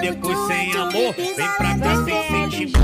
depois sem amor. Vem pra cá sem sentimento.